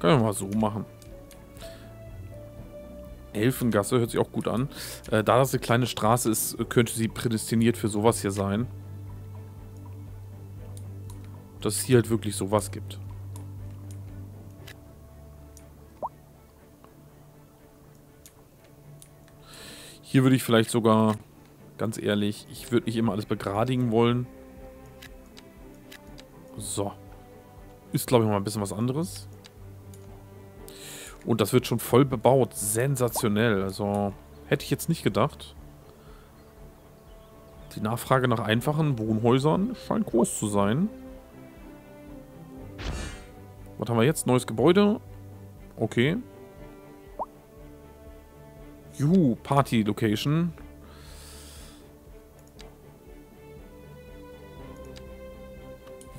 Können wir mal so machen. Elfengasse hört sich auch gut an. Äh, da das eine kleine Straße ist, könnte sie prädestiniert für sowas hier sein. Dass es hier halt wirklich sowas gibt. Hier würde ich vielleicht sogar, ganz ehrlich, ich würde nicht immer alles begradigen wollen. So. Ist, glaube ich, mal ein bisschen was anderes. Und das wird schon voll bebaut. Sensationell. Also, hätte ich jetzt nicht gedacht. Die Nachfrage nach einfachen Wohnhäusern scheint groß zu sein. Was haben wir jetzt? Neues Gebäude. Okay. Juhu, Party Location.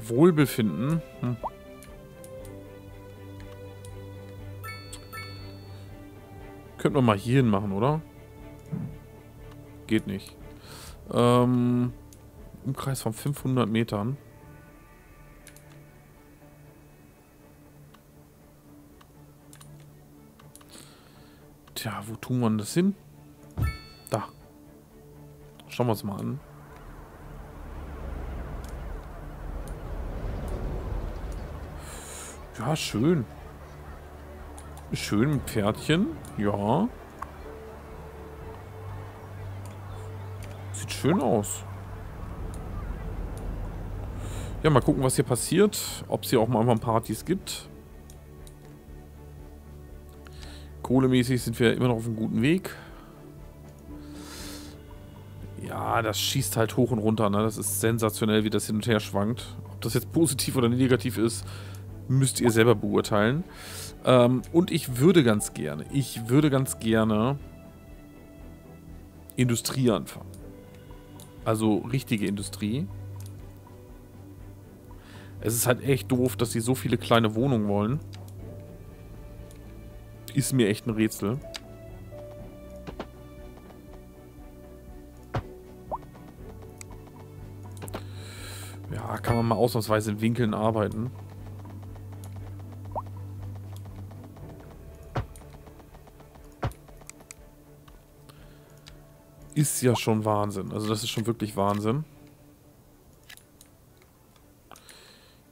Wohlbefinden. Hm. Könnten wir mal hierhin machen, oder? Geht nicht. Ähm, Umkreis von 500 Metern. Tja, wo tun wir das hin? Da. Schauen wir uns mal an. Ja, schön. Schön Pferdchen. Ja. Sieht schön aus. Ja, mal gucken, was hier passiert. Ob es hier auch mal Partys gibt. Kohlemäßig sind wir immer noch auf einem guten Weg. Ja, das schießt halt hoch und runter. Ne? Das ist sensationell, wie das hin und her schwankt. Ob das jetzt positiv oder negativ ist, müsst ihr selber beurteilen. Ähm, und ich würde ganz gerne, ich würde ganz gerne Industrie anfangen. Also richtige Industrie. Es ist halt echt doof, dass sie so viele kleine Wohnungen wollen. Ist mir echt ein Rätsel. Ja, kann man mal ausnahmsweise in Winkeln arbeiten. Ist ja schon Wahnsinn. Also das ist schon wirklich Wahnsinn.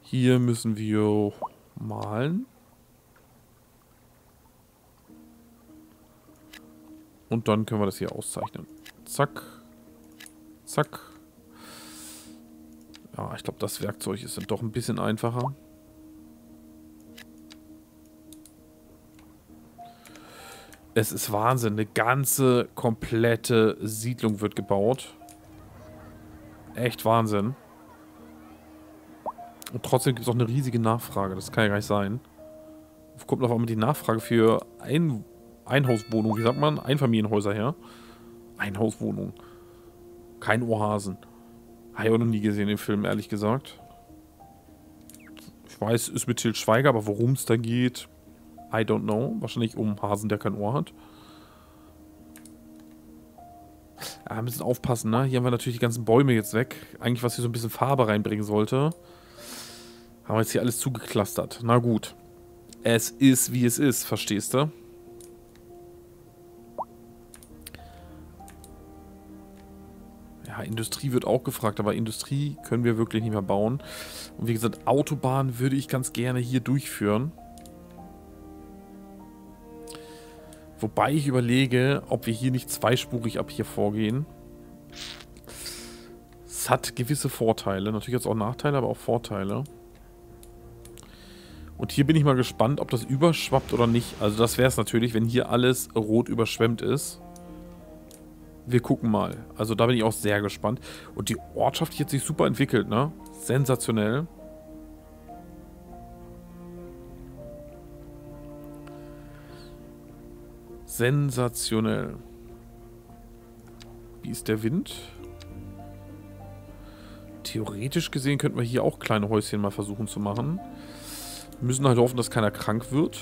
Hier müssen wir malen. Und dann können wir das hier auszeichnen. Zack. Zack. Ja, ich glaube, das Werkzeug ist dann doch ein bisschen einfacher. Es ist Wahnsinn. Eine ganze, komplette Siedlung wird gebaut. Echt Wahnsinn. Und trotzdem gibt es auch eine riesige Nachfrage. Das kann ja gar nicht sein. Wo kommt noch einmal die Nachfrage für ein Einhauswohnung? Wie sagt man? Einfamilienhäuser her. Einhauswohnung. Kein Ohrhasen. Habe ich auch noch nie gesehen im Film, ehrlich gesagt. Ich weiß, ist mit Til Schweiger, aber worum es da geht, I don't know. Wahrscheinlich um Hasen, der kein Ohr hat. Ja, wir müssen aufpassen, ne? Hier haben wir natürlich die ganzen Bäume jetzt weg. Eigentlich, was hier so ein bisschen Farbe reinbringen sollte. Haben wir jetzt hier alles zugeklustert. Na gut. Es ist, wie es ist, verstehst du? Ja, Industrie wird auch gefragt, aber Industrie können wir wirklich nicht mehr bauen. Und wie gesagt, Autobahn würde ich ganz gerne hier durchführen. Wobei ich überlege, ob wir hier nicht zweispurig ab hier vorgehen. Es hat gewisse Vorteile. Natürlich hat es auch Nachteile, aber auch Vorteile. Und hier bin ich mal gespannt, ob das überschwappt oder nicht. Also das wäre es natürlich, wenn hier alles rot überschwemmt ist. Wir gucken mal. Also da bin ich auch sehr gespannt. Und die Ortschaft hier hat sich super entwickelt, ne? Sensationell. Sensationell. Wie ist der Wind? Theoretisch gesehen könnten wir hier auch kleine Häuschen mal versuchen zu machen. Wir müssen halt hoffen, dass keiner krank wird.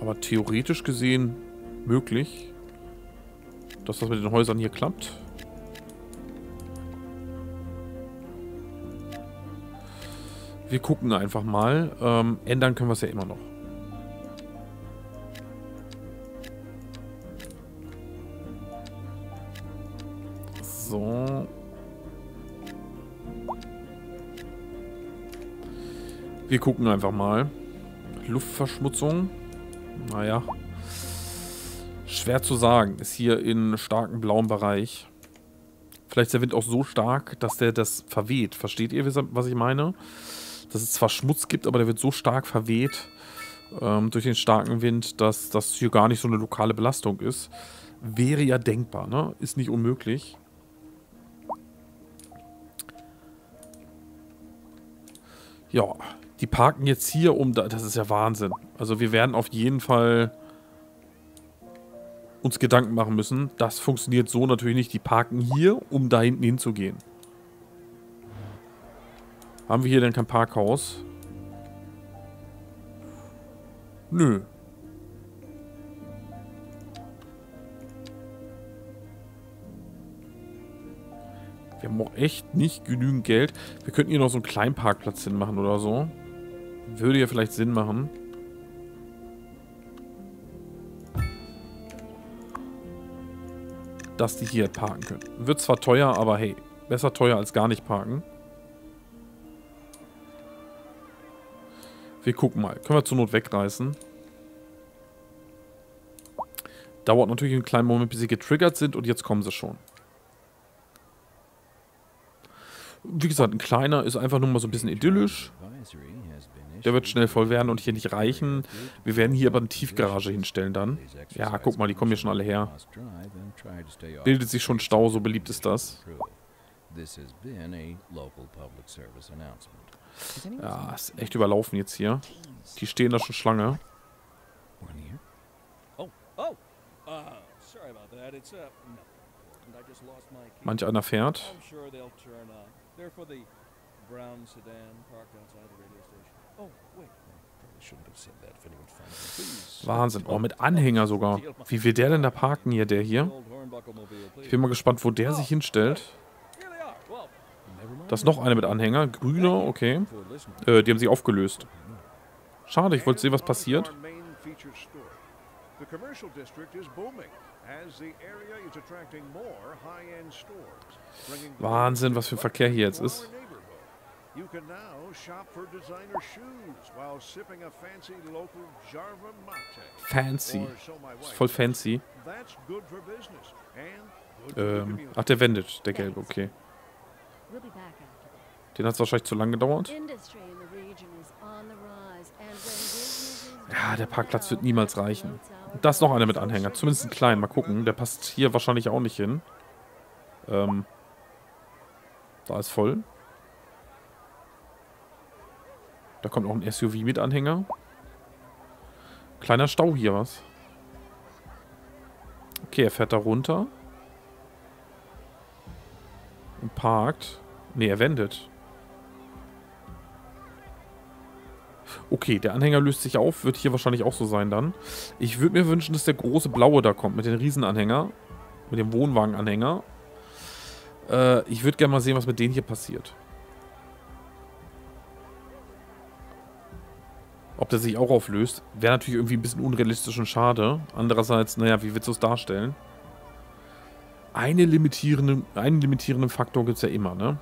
Aber theoretisch gesehen möglich, dass das mit den Häusern hier klappt. Wir gucken einfach mal. Ähm, ändern können wir es ja immer noch. So. Wir gucken einfach mal. Luftverschmutzung. Naja. Schwer zu sagen. Ist hier in starkem blauen Bereich. Vielleicht ist der Wind auch so stark, dass der das verweht. Versteht ihr, was ich meine? Dass es zwar Schmutz gibt, aber der wird so stark verweht ähm, durch den starken Wind, dass das hier gar nicht so eine lokale Belastung ist. Wäre ja denkbar, ne? Ist nicht unmöglich. Ja, die parken jetzt hier um... Da, das ist ja Wahnsinn. Also wir werden auf jeden Fall uns Gedanken machen müssen. Das funktioniert so natürlich nicht. Die parken hier, um da hinten hinzugehen. Haben wir hier denn kein Parkhaus? Nö. Wir haben auch echt nicht genügend Geld. Wir könnten hier noch so einen kleinen Parkplatz hinmachen oder so. Würde ja vielleicht Sinn machen. dass die hier parken können. Wird zwar teuer, aber hey, besser teuer als gar nicht parken. Wir gucken mal. Können wir zur Not wegreißen. Dauert natürlich einen kleinen Moment, bis sie getriggert sind und jetzt kommen sie schon. Wie gesagt, ein kleiner ist einfach nur mal so ein bisschen idyllisch. Der wird schnell voll werden und hier nicht reichen. Wir werden hier aber eine Tiefgarage hinstellen dann. Ja, guck mal, die kommen hier schon alle her. Bildet sich schon Stau, so beliebt ist das. Ja, ist echt überlaufen jetzt hier. Die stehen da schon Schlange. Manch einer fährt. brown sedan parked outside the radio station. Wahnsinn. Oh, mit Anhänger sogar. Wie will der denn da parken hier, der hier? Ich bin mal gespannt, wo der sich hinstellt. Da ist noch eine mit Anhänger. Grüner, okay. Äh, die haben sich aufgelöst. Schade, ich wollte sehen, was passiert. Wahnsinn, was für ein Verkehr hier jetzt ist. You can now shop for designer shoes while sipping a fancy local Jarva mate. Fancy. Ist voll fancy. Ähm, ach, der wendet, der gelbe, okay. Den hat es wahrscheinlich zu lang gedauert. Ja, der Parkplatz wird niemals reichen. Da ist noch einer mit Anhänger. Zumindest ein kleinen. Mal gucken. Der passt hier wahrscheinlich auch nicht hin. Ähm, da ist voll. Da kommt auch ein SUV mit Anhänger. Kleiner Stau hier, was? Okay, er fährt da runter. Und parkt. Ne, er wendet. Okay, der Anhänger löst sich auf. Wird hier wahrscheinlich auch so sein dann. Ich würde mir wünschen, dass der große blaue da kommt. Mit dem Riesenanhänger. Mit dem Wohnwagenanhänger. Äh, ich würde gerne mal sehen, was mit denen hier passiert. Ob der sich auch auflöst, wäre natürlich irgendwie ein bisschen unrealistisch und schade. Andererseits, naja, wie willst du es darstellen? Eine limitierende, einen limitierenden Faktor gibt es ja immer, ne?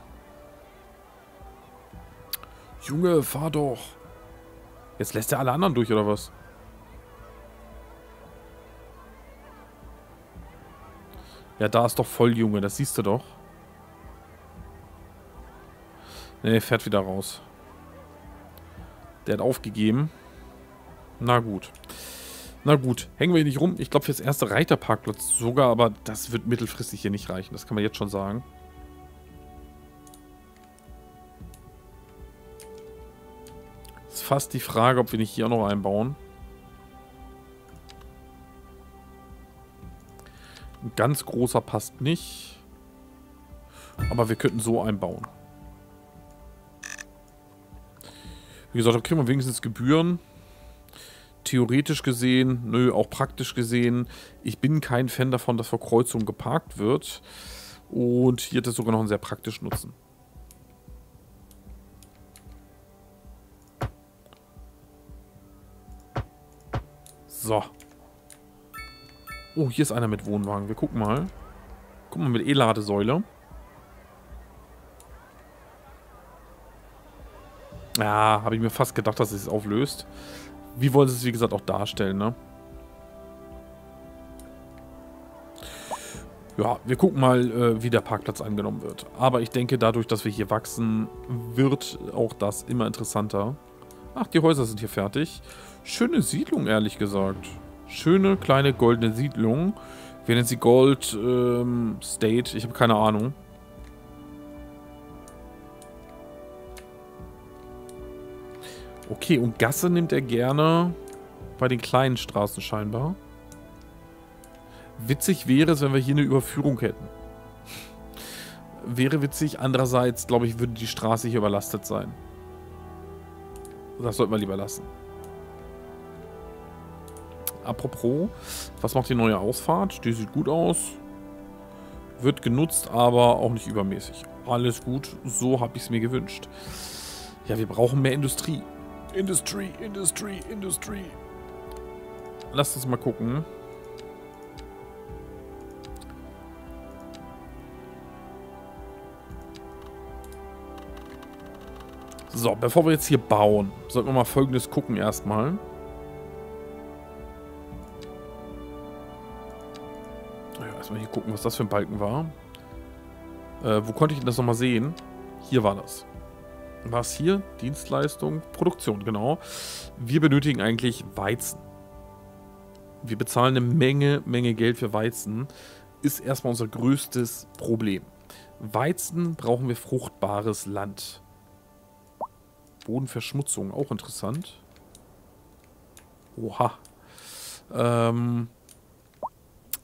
Junge, fahr doch. Jetzt lässt er alle anderen durch, oder was? Ja, da ist doch voll, Junge. Das siehst du doch. Ne, fährt wieder raus. Der hat aufgegeben. Na gut. Na gut, hängen wir hier nicht rum. Ich glaube, fürs erste Reiterparkplatz sogar, aber das wird mittelfristig hier nicht reichen. Das kann man jetzt schon sagen. Ist fast die Frage, ob wir nicht hier auch noch einbauen. Ein ganz großer passt nicht. Aber wir könnten so einbauen. Wie gesagt, da kriegen wir wenigstens Gebühren theoretisch gesehen, nö, auch praktisch gesehen, ich bin kein Fan davon, dass vor Kreuzungen geparkt wird. Und hier hat das sogar noch einen sehr praktischen Nutzen. So. Oh, hier ist einer mit Wohnwagen. Wir gucken mal. Gucken mal mit E-Ladesäule. Ja, habe ich mir fast gedacht, dass es auflöst. Wie wollen sie es, wie gesagt, auch darstellen, ne? Ja, wir gucken mal, äh, wie der Parkplatz angenommen wird. Aber ich denke, dadurch, dass wir hier wachsen, wird auch das immer interessanter. Ach, die Häuser sind hier fertig. Schöne Siedlung, ehrlich gesagt. Schöne, kleine, goldene Siedlung. Wir nennen sie Gold ähm, State. Ich habe keine Ahnung. Okay, und Gasse nimmt er gerne bei den kleinen Straßen scheinbar. Witzig wäre es, wenn wir hier eine Überführung hätten. wäre witzig. Andererseits, glaube ich, würde die Straße hier überlastet sein. Das sollten wir lieber lassen. Apropos, was macht die neue Ausfahrt? Die sieht gut aus. Wird genutzt, aber auch nicht übermäßig. Alles gut, so habe ich es mir gewünscht. Ja, wir brauchen mehr Industrie. Industry, Industry, Industry. Lasst uns mal gucken. So, bevor wir jetzt hier bauen, sollten wir mal folgendes gucken erstmal. Ja, erstmal hier gucken, was das für ein Balken war. Äh, wo konnte ich das nochmal sehen? Hier war das. Was hier? Dienstleistung, Produktion, genau. Wir benötigen eigentlich Weizen. Wir bezahlen eine Menge, Menge Geld für Weizen. Ist erstmal unser größtes Problem. Weizen brauchen wir fruchtbares Land. Bodenverschmutzung, auch interessant. Oha. Ähm,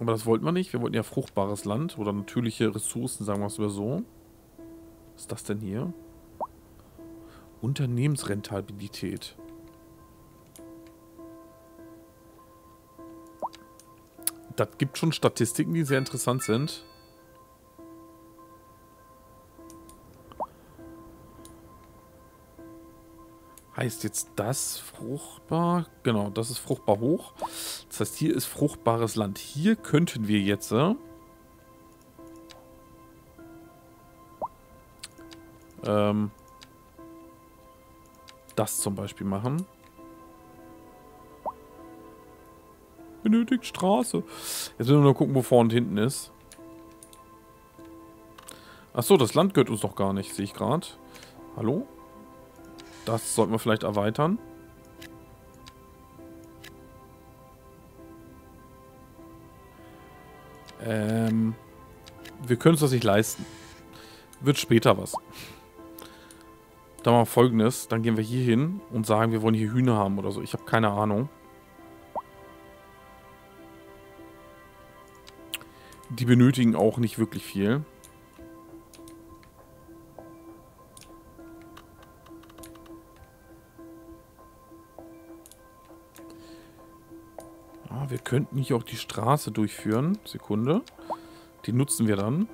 aber das wollten wir nicht. Wir wollten ja fruchtbares Land oder natürliche Ressourcen, sagen wir es so. Was ist das denn hier? Unternehmensrentabilität. Das gibt schon Statistiken, die sehr interessant sind. Heißt jetzt das fruchtbar? Genau, das ist fruchtbar hoch. Das heißt, hier ist fruchtbares Land. Hier könnten wir jetzt... Äh, ähm, das zum Beispiel machen. Benötigt Straße. Jetzt müssen wir nur gucken, wo vorne und hinten ist. Achso, das Land gehört uns doch gar nicht, sehe ich gerade. Hallo? Das sollten wir vielleicht erweitern. Ähm, wir können es das nicht leisten. Wird später was. Dann machen wir folgendes. Dann gehen wir hier hin und sagen, wir wollen hier Hühner haben oder so. Ich habe keine Ahnung. Die benötigen auch nicht wirklich viel. Ah, wir könnten hier auch die Straße durchführen. Sekunde. Die nutzen wir dann.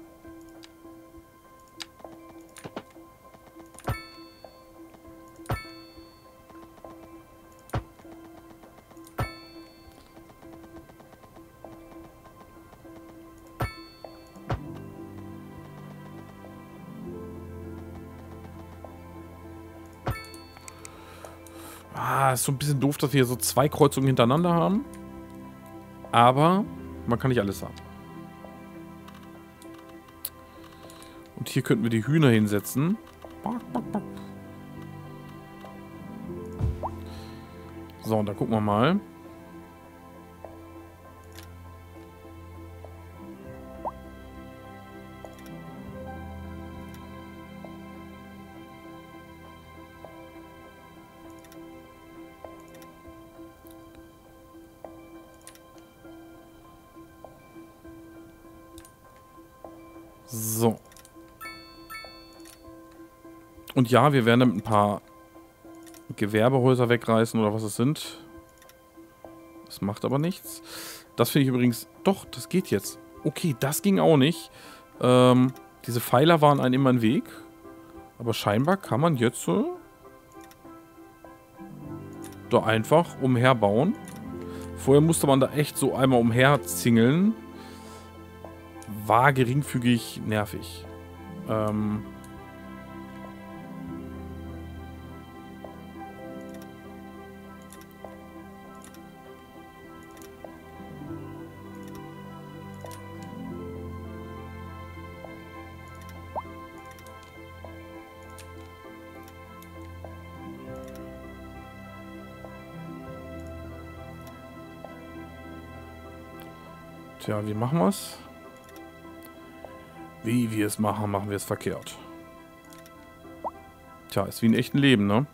Ist so ein bisschen doof, dass wir hier so zwei Kreuzungen hintereinander haben. Aber man kann nicht alles haben. Und hier könnten wir die Hühner hinsetzen. So, und dann gucken wir mal. So. Und ja, wir werden damit ein paar Gewerbehäuser wegreißen oder was es sind. Das macht aber nichts. Das finde ich übrigens... Doch, das geht jetzt. Okay, das ging auch nicht. Ähm, diese Pfeiler waren einem immer ein Weg. Aber scheinbar kann man jetzt so... Da einfach umherbauen. Vorher musste man da echt so einmal umherzingeln. War geringfügig nervig. Ähm... Tja, wie machen wir es? Wie wir es machen, machen wir es verkehrt. Tja, ist wie ein echten Leben, ne?